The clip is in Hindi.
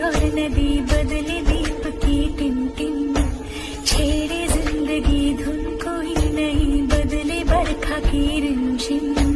नदी बदले दीप की टिम छेड़े ज़िंदगी धुन कोई नहीं बदले बरखा की रिमझिम।